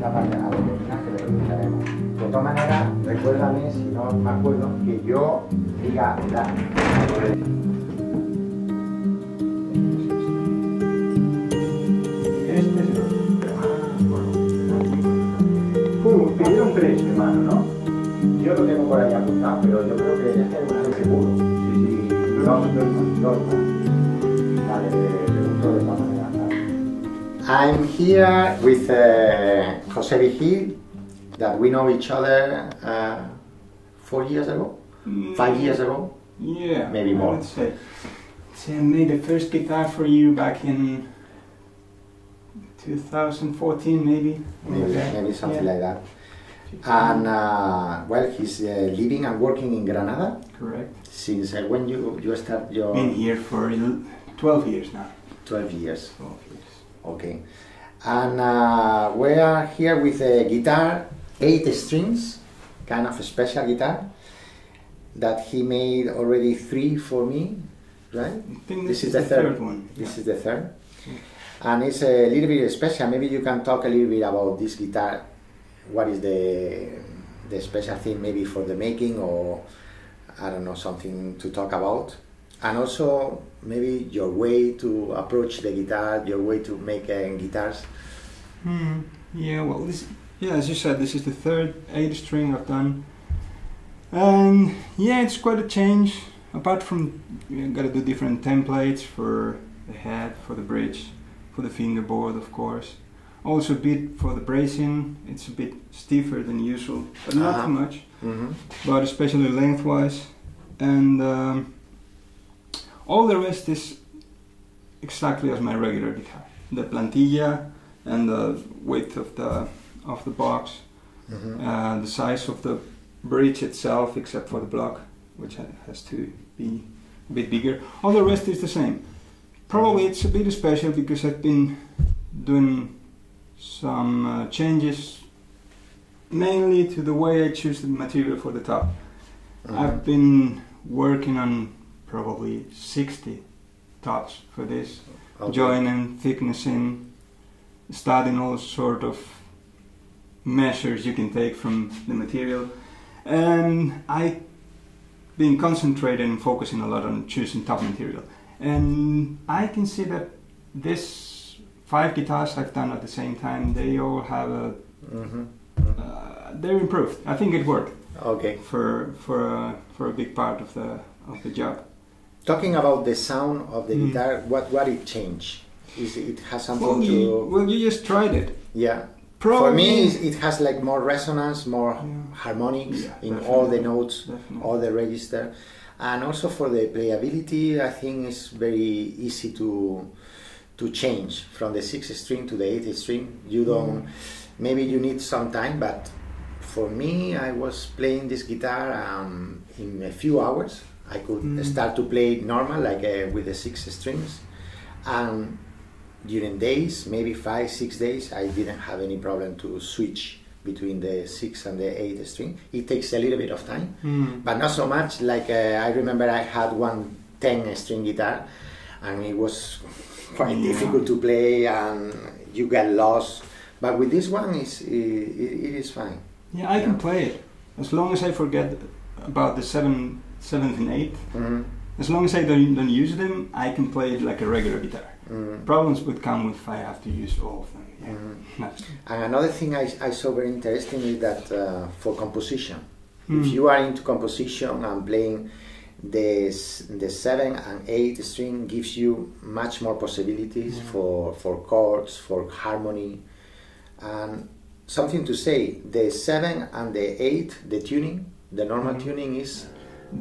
La parte a lo que le escucharemos. De todas maneras, recuérdame, si no me acuerdo, que yo diga la. Pidieron tres, hermano, ¿no? Yo lo tengo por ahí apuntado, pero yo creo que dos, dos. Vale, pregunto de esta manera. I'm here with uh, Jose Vigil, that we know each other uh, four years ago, five years ago. Yeah. Maybe more. would say. See, I made the first guitar for you back in 2014, maybe. maybe, Okay. maybe something Yeah. like that. And uh, well, he's uh, living and working in Granada Correct. since uh, when you you start your Been here for 12 years now. 12 years. 12 years. Okay, and uh, we are here with a guitar, eight strings, kind of a special guitar that he made already three for me, right? I think This this, is is, the the third. third, one. This yeah. is the third. And it's a little bit special. Maybe you can talk a little bit about this guitar. What is the the special thing maybe for the making or I don't know something to talk about. And also maybe your way to approach the guitar, your way to make uh, guitars. Hmm. Yeah, well, this, yeah, as you said, this is the third eight string I've done, and yeah, it's quite a change. Apart from you got to do different templates for the head, for the bridge, for the fingerboard, of course. Also, a bit for the bracing. It's a bit stiffer than usual, but not Uh-huh. too much. Mm-hmm. But especially lengthwise, and um, all the rest is exactly as my regular guitar. The plantilla and the width of the of the box, Mm-hmm. uh, the size of the bridge itself, except for the block, which has to be a bit bigger. All the rest is the same. Probably it's a bit special because I've been doing some uh, changes, mainly to the way I choose the material for the top. Mm-hmm. I've been working on probably 60 tops for this, Okay. joining, thicknessing, studying all sort of measures you can take from the material. And I've been concentrating and focusing a lot on choosing top material. And I can see that this five guitars I've done at the same time, they all have a, Mm-hmm. uh, they're improved. I think it worked Okay. for for a, for a big part of the of the job. Talking about the sound of the Mm. guitar, what what it changed? Is it has something Well, to you, well, you just tried it. yeah. Probably. For me, it has like more resonance, more Yeah. harmonics Yeah, in all the notes, Definitely. all the register, and also for the playability, I think it's very easy to to change from the six string to the eight string. You don't. Maybe you need some time, but for me, I was playing this guitar um, in a few hours. I could Mm. start to play normal, like uh, with the six strings, and during days, maybe five, six days, I didn't have any problem to switch between the six and the eight string. It takes a little bit of time, Hmm. but not so much. Like uh, I remember, I had one 10 string guitar, and it was quite Yeah. difficult to play, and you get lost. But with this one, it's, it, it is fine. Yeah, I can play it as long as I forget about the seven, seventh and eighth. Mhm, As long as I don't, don't use them, I can play it like a regular guitar. mhm, Problems would come if I have to use all of them. Yeah. mhm. And another thing I, I saw very interesting is that uh, for composition, Hmm. if you are into composition and playing the the seven and eight string gives you much more possibilities Yeah. for for chords for harmony and something to say the seven and the eight the tuning the normal Mhm. tuning is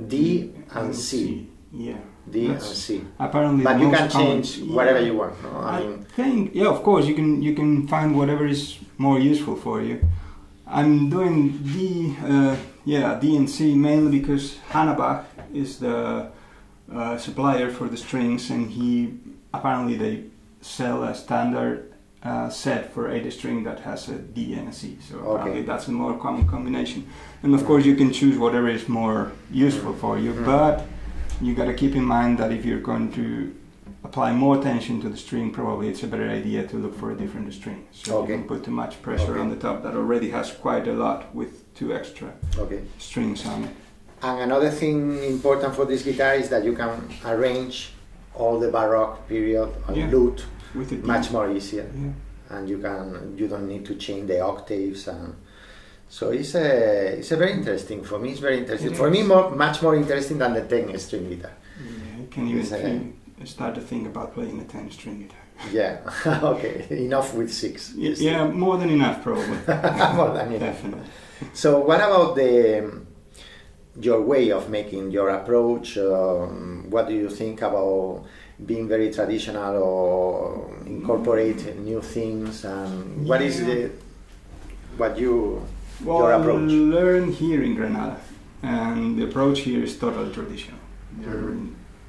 D and C Yeah. D and C Apparently, but you can common- change Yeah. whatever you want no? I I mean think, yeah, of course, you can you can find whatever is more useful for you. I'm doing D, uh, yeah, D and C mainly because Hannabach is the uh, supplier for the strings, and he apparently they sell a standard uh, set for eight string that has a D and a C. So apparently that's a more common combination. And of course, you can choose whatever is more useful for you. Mm. But you got to keep in mind that if you're going to apply more tension to the string, probably it's a better idea to look for a different string. So Okay. you can put too much pressure Okay. on the top that already has quite a lot with two extra Okay. strings on it. And another thing important for this guitar is that you can arrange all the Baroque period on Yeah. lute With much more easier, Yeah. and you can you don't need to change the octaves and. So it's a it's a very interesting for me. It's very interesting It for me. More much more interesting than the ten string guitar. Yeah, you can a- think, start to think about playing a 10 string guitar. Yeah. okay. Enough with six. Y- Yeah, more than enough, probably. More than enough. Definitely. So what about the your way of making your approach? Um, what do you think about being very traditional or incorporate new things? And what is Yeah. the what you Well, your I approach? learned here in Granada, and the approach here is totally traditional. They're,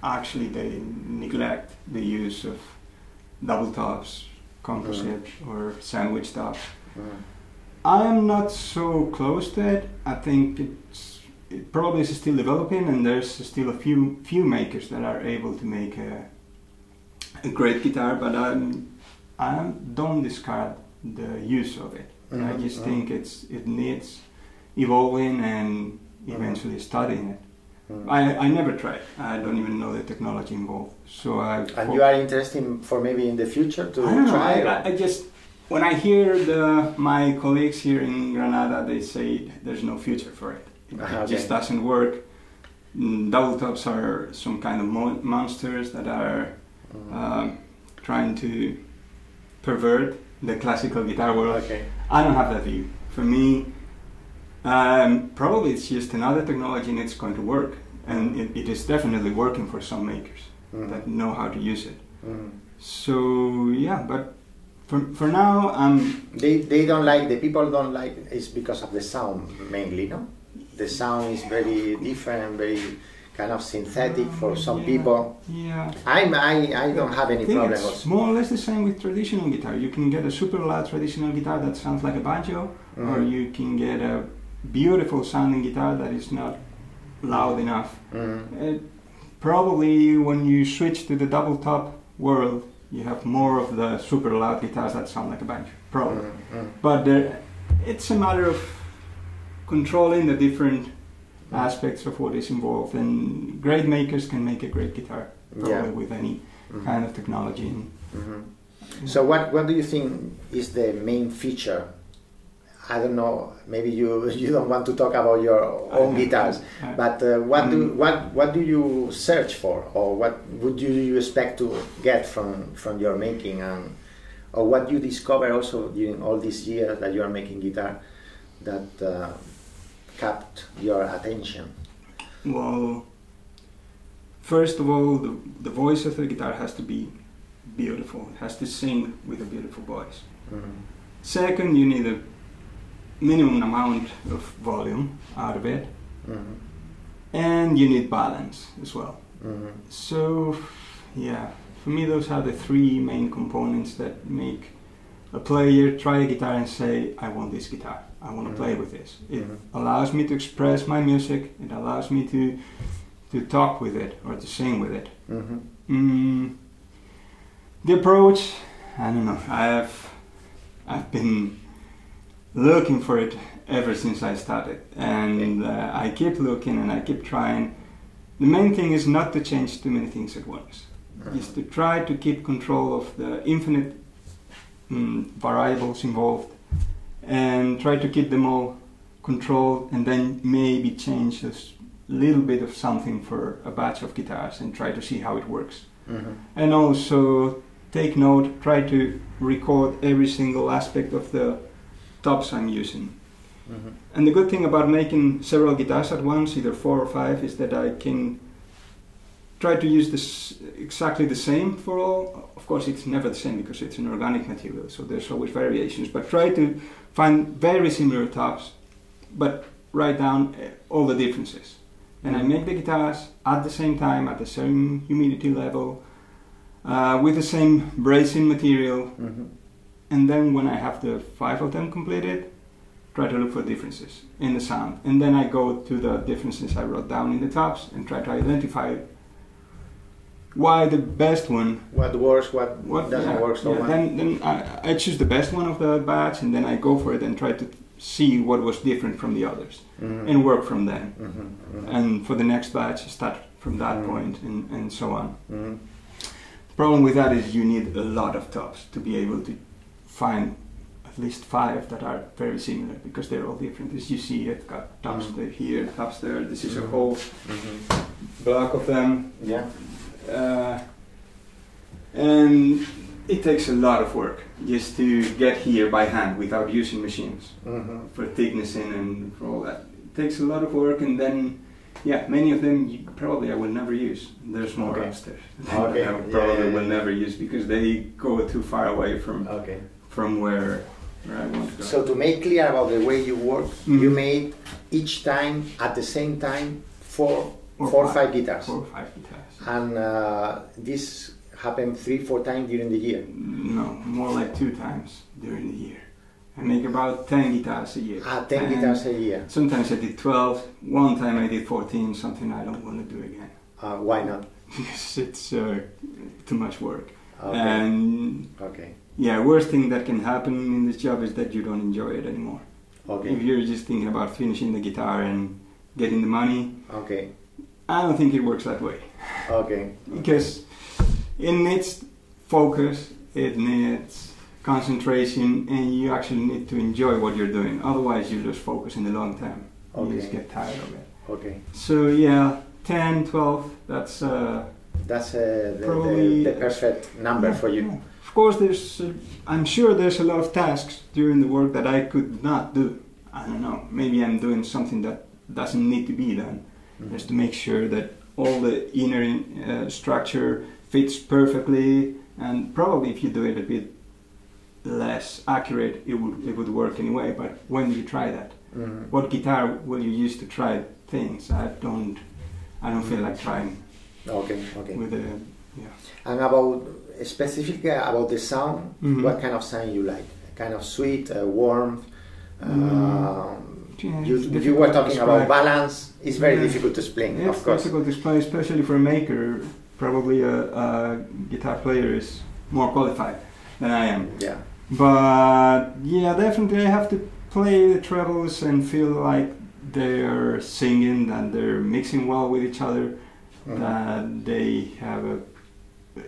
actually, they neglect the use of double tops, composite, or sandwich tops. Mm, I'm not so close to it. I think it's it probably is still developing, and there's still a few few makers that are able to make a, a great guitar. But I'm, I don't discard the use of it. I Mhm, just mhm. think it's it needs evolving and eventually studying it. mm. I, I never tried. I don't even know the technology involved. So I And you are interested for maybe in the future to I know. try? I, I- I just when I hear the my colleagues here in Granada, they say there's no future for it. It Ah, just doesn't work. Mm, Double tops are some kind of mo- monsters that are Mm. um, trying to pervert the classical guitar world. okay. I don't have that view. For me, um, probably it's just another technology and it's going to work. And it, it is definitely working for some makers Mm, that know how to use it. mm. So yeah, but for, for now, I'm They they don't like the people don't like it's because of the sound mainly, no? The sound is very different, very kind of synthetic for some Yeah, people. Yeah, I'm I, I don't have any I think problem. it's more or less the same with traditional guitar. You can get a super loud traditional guitar that sounds like a banjo, or Mhm. you can get a beautiful sounding guitar that is not loud enough. Mm, Uh, probably when you switch to the double top world, you have more of the super loud guitars that sound like a banjo. Probably. mm, mm. But there, it's a matter of controlling the different aspects of what is involved. And great makers can make a great guitar, probably Yeah. with any Mhm. kind of technology. And, Mhm. So what what do you think is the main feature? I don't know. Maybe you you don't want to talk about your own guitars, I- but uh, what do Um, what what do you search for, or what would you, you expect to get from from your making, and or what you discover also during all these years that you are making guitar that uh, kept your attention? Well, first of all, the, the voice of the guitar has to be beautiful. It has to sing with a beautiful voice. Mhm. Second, you need a minimum amount of volume out of it, Mhm. and you need balance as well. Mhm. So, yeah, for me, those are the three main components that make a player try a guitar and say, I want this guitar, I want to play with this. It allows me to express my music, it allows me to, to talk with it or to sing with it. Mhm. Mm, the approach, I don't know, I've, I've been looking for it ever since I started, and uh, I keep looking and I keep trying. The main thing is not to change too many things at once. Is to try to keep control of the infinite mm, variables involved, and try to keep them all controlled, and then maybe change a little bit of something for a batch of guitars and try to see how it works. Mhm. And also take note, try to record every single aspect of the tops I'm using. Mhm. And the good thing about making several guitars at once, either four or five, is that I can try to use this exactly the same for all. Of course, it's never the same because it's an organic material, so there's always variations. But try to find very similar tops, but write down uh, all the differences. And I make the guitars at the same time, at the same humidity level, uh, with the same bracing material, Mhm. and then when I have the five of them completed, try to look for differences in the sound. And then I go to the differences I wrote down in the tops and try to identify why the best one What works, what, what doesn't yeah, work so yeah, much. Then, then I, I choose the best one of the batch, and then I go for it and try to see what was different from the others, Mhm. and work from them. Mhm, mhm, And for the next batch, start from that Mm. point and, and so on. mhm. Problem with that is you need a lot of tops to be able to find at least five that are very similar because they're all different. As you see, I've got tops Mm. there, here, tops there. This is a whole block of them. Yeah. Uh, and it takes a lot of work just to get here by hand without using machines Mhm. for thicknessing and for all that. It takes a lot of work, and then yeah, many of them you, probably I will never use. There's more Okay. upstairs Okay, that I yeah, probably yeah, will never use because they go too far away from Okay. from where where I want to go. So to make clear about the way you work, Mhm. you made each time at the same time four, Or four or five guitars, Four or five guitars. And uh, this happened three, four times during the year. No, more like two times during the year. I make about ten guitars a year. Ah, ten And guitars a year. Sometimes I did 12. One time I did 14, something I don't want to do again. Uh, why not? because it's uh, too much work. Okay. And okay. yeah, worst thing that can happen in this job is that you don't enjoy it anymore. Okay. If you're just thinking about finishing the guitar and getting the money, Okay. I don't think it works that way. Okay. Because it needs focus, it needs concentration, and you actually need to enjoy what you're doing. Otherwise, you lose focus in the long term. You just get tired of it. Okay. So yeah, 10, 12, that's uh, That's uh, the, Probably- the, the perfect number yeah, for you. yeah. Of course, there's. Uh, I'm sure there's a lot of tasks during the work that I could not do. I don't know. Maybe I'm doing something that doesn't need to be done. Just to make sure that all the inner uh, structure fits perfectly. And probably, if you do it a bit less accurate, it would it would work anyway. But when you try that? Mhm. What guitar will you use to try things? I don't. I don't feel like trying Okay. Okay. with a. And about specifically about the sound, Mhm. what kind of sound you like? Kind of sweet, uh, warm. Mm. Yeah, you, you were talking about balance. It's very Yeah. difficult to explain, It's of course. It's difficult to explain, especially for a maker. Probably a, a guitar player is more qualified than I am. Yeah. But yeah, definitely I have to play the trebles and feel like they're singing and they're mixing well with each other. Mhm. That they have a,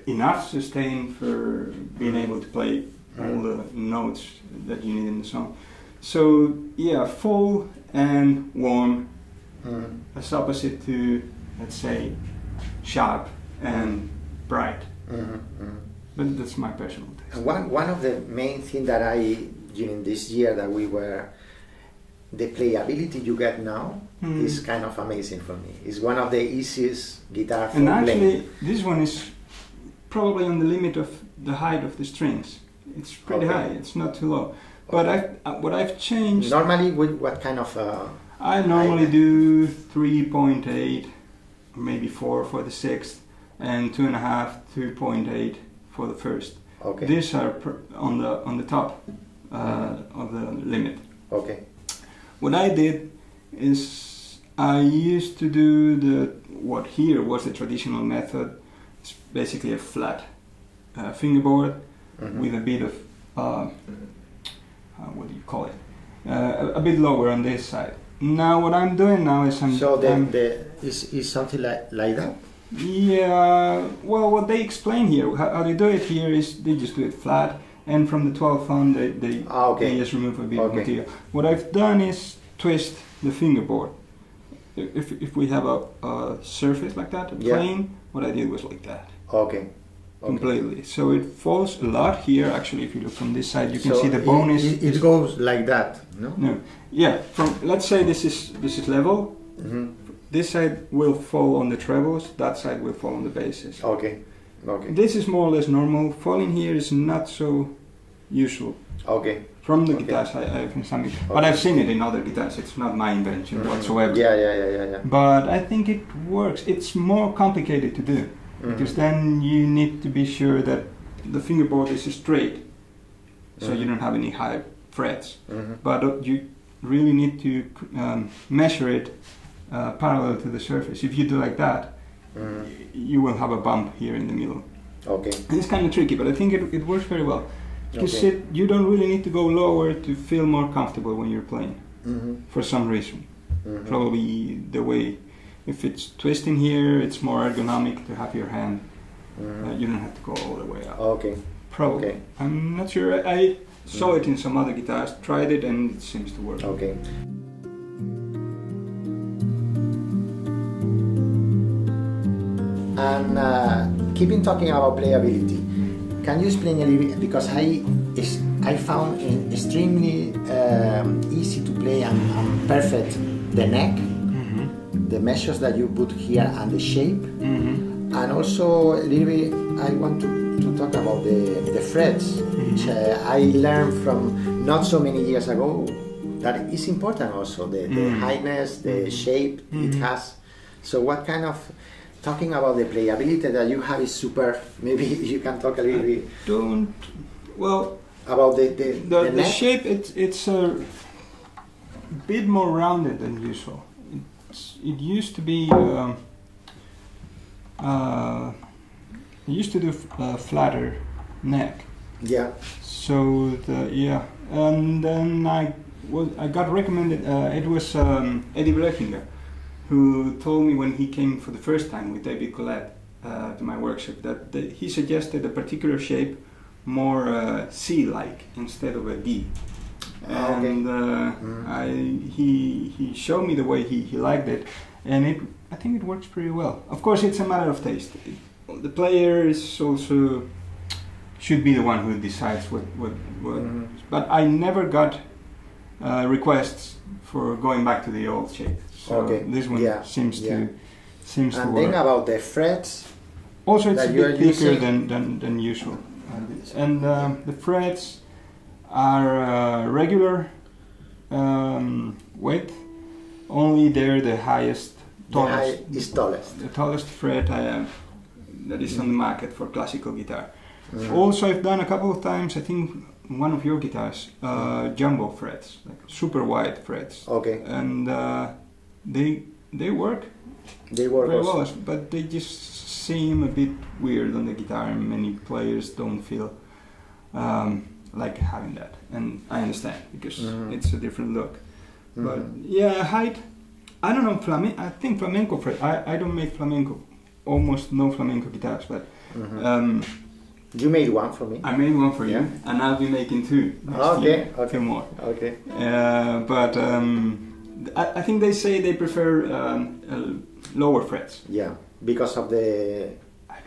enough sustain for being able to play all the notes that you need in the song. So yeah, full and warm Mhm. as opposite to, let's say, sharp and bright. Mhm. Mhm. But that's my personal taste. And one one of the main thing that I during this year that we were the playability you get now Hmm. is kind of amazing for me. It's one of the easiest guitar for And playing. actually, this one is probably on the limit of the height of the strings. It's pretty Okay. high. It's not too low. But I've, uh, what I've changed, Normally, with what kind of uh, I normally do 3.8 maybe 4 for the sixth, and two and a half, 2.8 for the first. okay, These are pr- on the on the top uh, of the limit. okay, What I did is I used to do the what here was the traditional method. It's basically a flat uh, fingerboard mhm. with a bit of uh, uh, what do you call it? Uh, a, a bit lower on this side. Now what I'm doing now is I'm, so the, I'm the is, is something like like that. yeah. Well, what they explain here, how, how they do it here is they just do it flat, and from the 12th on they they, Ah, okay. they just remove a bit of material. What I've done is twist the fingerboard. If, if we have a, a surface like that, a Yeah. plane, what I did was like that, Okay, okay. completely. So it falls a lot here. Actually, if you look from this side, you can So see the bone is, It, is it goes like that, no? no, yeah. From let's say this is this is level. Mm-hmm. This side will fall on the trebles. That side will fall on the basses. Okay, okay, This is more or less normal. Falling here is not so usual. okay. From the Okay. guitars, I, I've seen it, but I've seen it in other guitars. It's not my invention Mhm. whatsoever. Yeah, yeah, yeah, yeah, yeah. But I think it works. It's more complicated to do Mhm. because then you need to be sure that the fingerboard is straight, so you Mhm. don't have any high frets. Mhm. But uh, you really need to um, measure it uh, parallel to the surface. If you do like that, Mhm. you will have a bump here in the middle. Okay. And it's kind of tricky, but I think it, it works very well. Because Okay. it, you don't really need to go lower to feel more comfortable when you're playing, hmm for some reason. hmm Probably the way, if it's twisting here, it's more ergonomic to have your hand. hmm Uh, you don't have to go all the way up. Okay. Probably. Okay. I'm not sure. I, I saw it in some other guitars, tried it, and it seems to work. Okay. And uh, keeping talking about playability, can you explain a little bit because I is I found it extremely um, easy to play and, and perfect the neck. The measures that you put here and the shape, Mm-hmm. and also a little bit I want to, to talk about the, the frets, which uh, I learned from not so many years ago. That is important also the, the Mm. highness, the shape it Mhm. has. So what kind of talking about the playability that you have is super. Maybe you can talk a little bit Don't. Well, about the the, the, the the shape it's it's a bit more rounded than usual. It used to be. Um, uh, I used to do f- uh, flatter neck. Yeah. So the yeah, and then I was I got recommended. Uh, it was um, Eddie Blöchinger who told me when he came for the first time with David Collette uh, to my workshop that, that he suggested a particular shape more uh, C-like instead of a D. Ah, okay. And uh, Mm. I he he showed me the way he, he liked it, and it I think it works pretty well. Of course, it's a matter of taste. It, the player is also should be the one who decides what what, what Mhm. but I never got uh, requests for going back to the old shape. So Okay, this one yeah, seems yeah. to seems to And work. then about the frets. also, it's a bit thicker using- than, than than usual, and um, the frets are uh, regular um, width. Only they're the highest, The high tallest, is tallest. the tallest fret I am that is on the market for classical guitar. Mhm. Also, I've done a couple of times. I think one of your guitars, uh, jumbo frets, like super wide frets, Okay. and uh, they they work They work very also. well, but they just seem a bit weird on the guitar, and many players don't feel um, like having that. And I understand because Mhm. it's a different look. But Mhm. yeah, height. I don't know flamenco. I think flamenco fret. I, I don't make flamenco. Almost no flamenco guitars, but Mhm. um, you made one for me. I made one for you, and I'll be making two. next Okay, year, okay. two more. Okay. Uh, but um, I, I think they say they prefer um, uh, lower frets. Yeah, because of the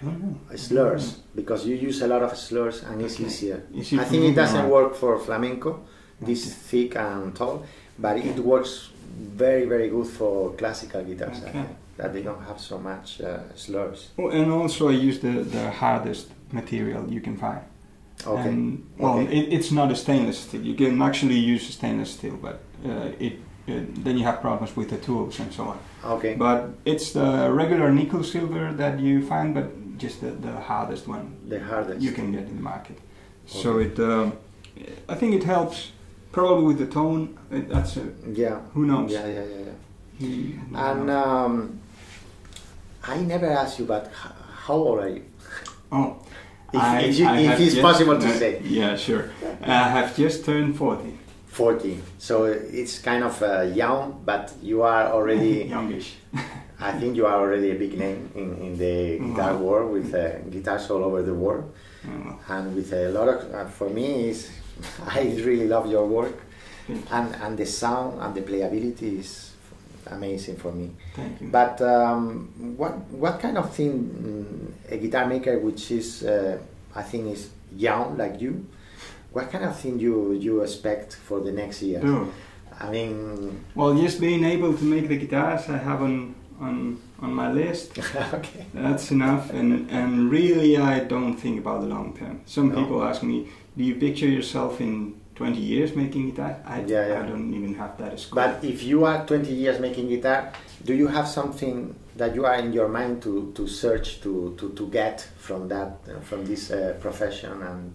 Know. slurs. Because you use a lot of slurs and it's Okay. easier. Easy I think it doesn't work for flamenco, this thick and tall, but it works very, very good for classical guitars. I Okay. think, that they don't have so much uh, slurs. Oh, and also, I use the, the hardest material you can find. Okay. And, well, Okay. it, it's not a stainless steel. You can actually use stainless steel, but uh, it, uh, then you have problems with the tools and so on. okay. But it's the regular nickel silver that you find, but just the, the hardest one the hardest. you can get in the market. So it, um, I think it helps. Probably with the tone. That's a, Yeah. who knows. Yeah, yeah, yeah, yeah. He- And um, I never asked you, but how old are you? oh, If, I- if, you, if it's just- possible to uh, say. Yeah, sure. I have just turned forty. 40. So it's kind of uh, young, but you are already, youngish. I think you are already a big name in, in the guitar Wow. world with uh, guitars all over the world. Well, And with a lot of, uh, for me, is I really love your work. And, and the sound and the playability is amazing for me. Thank you. But um, what what kind of thing mm, a guitar maker, which is uh, I think is young like you, what kind of thing you you expect for the next year? Oh, I mean, well, just being able to make the guitars I have on on my list. okay, That's enough, and and really, I don't think about the long term. Some No. people ask me, "Do you picture yourself in 20 years making guitar?" I, Yeah, yeah. I don't even have that as but if you are 20 years making guitar, do you have something that you are in your mind to, to search to, to, to get from that from this uh, profession and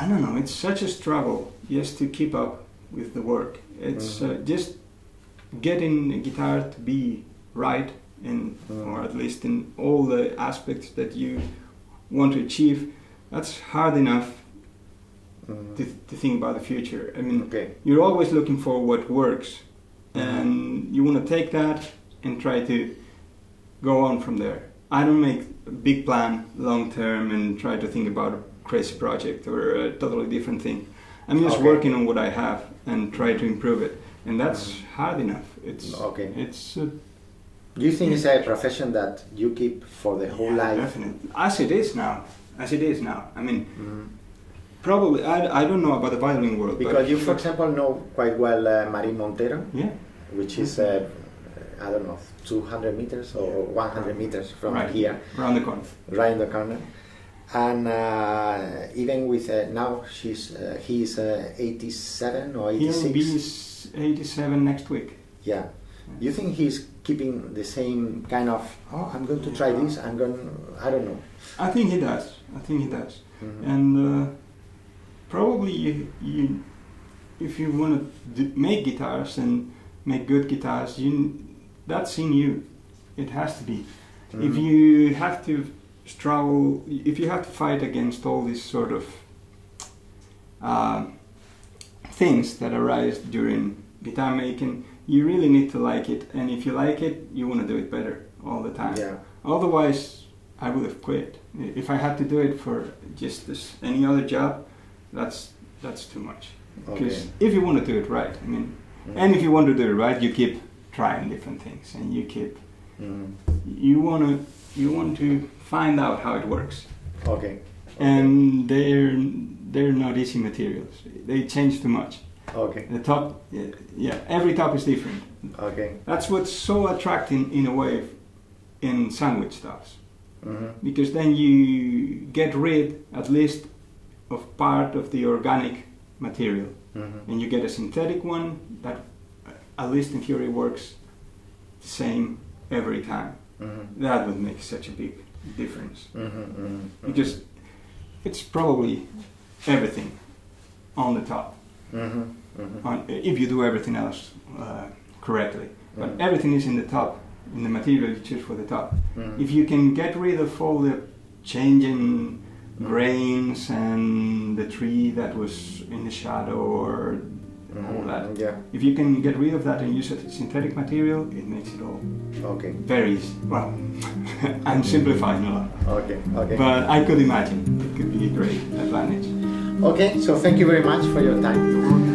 I don't know. It's such a struggle just to keep up with the work. It's Mhm. uh, just getting a guitar to be right in, Mm. or at least in all the aspects that you want to achieve, that's hard enough Mm. to, to think about the future. I mean, Okay. you're always looking for what works, Mhm. and you want to take that and try to go on from there. I don't make a big plan long term and try to think about a crazy project or a totally different thing. I'm just Okay. working on what I have and try to improve it, and that's hard enough. It's Okay. It's uh, Do you think it's a profession that you keep for the whole life? definitely as it is now. As it is now. I mean, Mm. probably I, I don't know about the violin world Because you, for example, know quite well uh, Marin Montero, yeah, which is, uh, I don't know, 200 meters or 100 meters from Right. here, around the corner. right in the corner. And uh, even with uh, now, she's uh, he's uh, 87 or 86. He'll be 87 next week. Yeah. You think he's keeping the same kind of? Oh, I'm going to try this. I'm going. I don't know. I think he does. I think he does. Mhm. And uh, probably you, you, if you want to d- make guitars and make good guitars, you that's in you. It has to be. If Mhm. you have to struggle, if you have to fight against all these sort of uh, things that arise during guitar making, you really need to like it. And if you like it, you want to do it better all the time. Yeah. Otherwise, I would have quit. If I had to do it for just this, any other job, that's that's too much. Because Okay. if you want to do it right, I mean, Mhm. and if you want to do it right, you keep trying different things, and you keep Mhm. you want to you want to find out how it works. Okay. And they're they're not easy materials. They change too much. Okay. The top, yeah, yeah every top is different. Okay. That's what's so attracting in a way in sandwich tops. Mhm. because then you get rid at least of part of the organic material Mhm. and you get a synthetic one that at least in theory works the same every time Mhm. that would make such a big difference Mhm. Mhm. because it's probably everything on the top Mhm. Mhm. on, if you do everything else uh, correctly but Mhm. everything is in the top in the material you choose for the top Mhm. if you can get rid of all the changing grains and the tree that was in the shadow or all that, Yeah. if you can get rid of that and use a synthetic material, it makes it all Okay. very easy. Well, I'm simplifying a lot, Okay. Okay. but I could imagine it could be a great advantage. Okay. So thank you very much for your time.